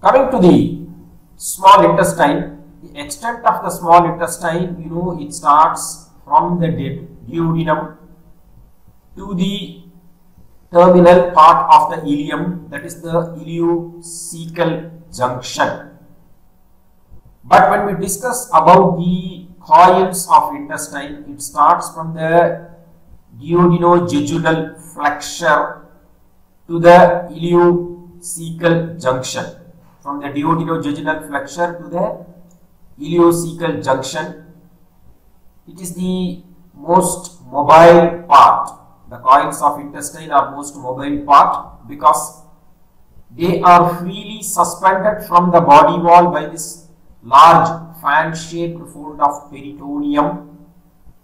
Coming to the small intestine, the extent of the small intestine, you know, it starts from the duodenum to the terminal part of the ileum, that is the ileocecal junction. But when we discuss about the coils of intestine, it starts from the duodenojejunal flexure to the ileocecal junction. From the duodenojejunal flexure to the ileocecal junction, it is the most mobile part. The coils of intestine are most mobile part because they are freely suspended from the body wall by this large fan shaped fold of peritoneum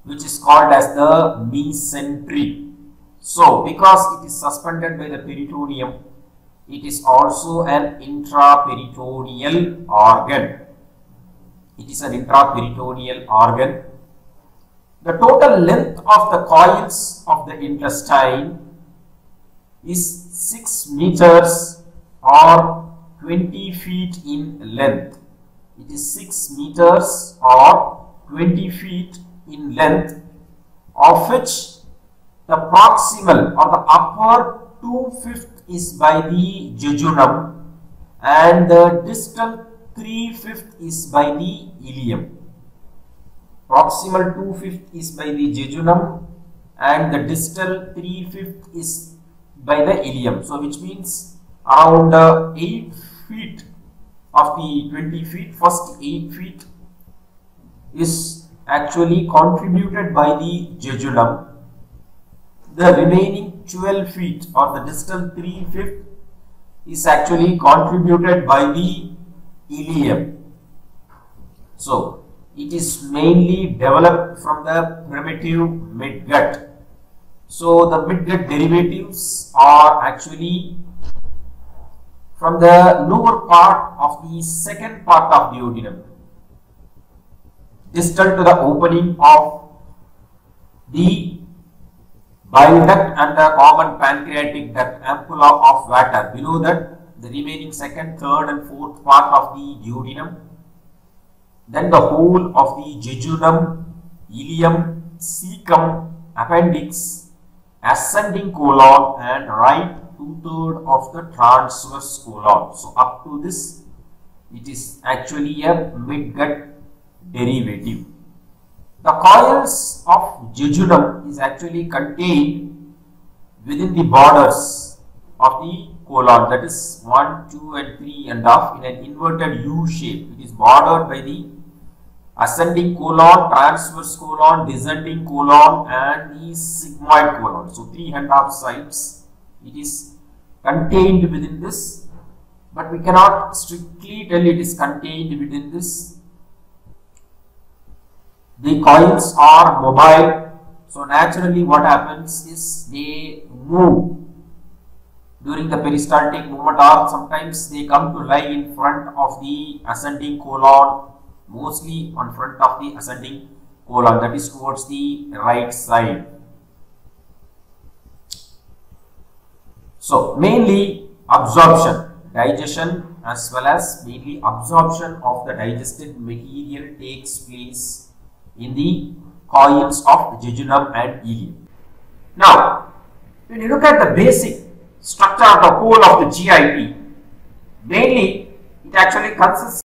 which is called as the mesentery. So, because it is suspended by the peritoneum, it is also an intraperitoneal organ. It is an intraperitoneal organ. The total length of the coils of the intestine is 6 meters or 20 feet in length. It is 6 meters or 20 feet in length of which the proximal or the upper two-fifth is by the jejunum and the distal three-fifth is by the ileum. Proximal two-fifth is by the jejunum and the distal three-fifth is by the ileum. So, which means around uh, 8 feet of the 20 feet, first 8 feet is actually contributed by the jejunum. The remaining 12 feet or the distal 3 fifth is actually contributed by the ileum. So, it is mainly developed from the primitive midgut. So, the midgut derivatives are actually from the lower part of the second part of the duodenum distal to the opening of the bile duct and the common pancreatic duct ampulla of Vater. Below that, the remaining second, third and fourth part of the duodenum. Then the whole of the jejunum, ileum, cecum, appendix, ascending colon and right two-third of the transverse colon. So, up to this, it is actually a mid-gut derivative. The coils of jejunum is actually contained within the borders of the colon that is 1, 2 and 3 and off in an inverted U shape. It is bordered by the ascending colon, transverse colon, descending colon and the sigmoid colon. So, three and half sides it is contained within this but we cannot strictly tell it is contained within this the coils are mobile so naturally what happens is they move during the peristaltic movement or sometimes they come to lie in front of the ascending colon mostly on front of the ascending colon that is towards the right side. So mainly absorption, digestion as well as mainly absorption of the digested material takes place in the coils of jejunum and ileum. Now, when you look at the basic structure of the whole of the GIT, mainly it actually consists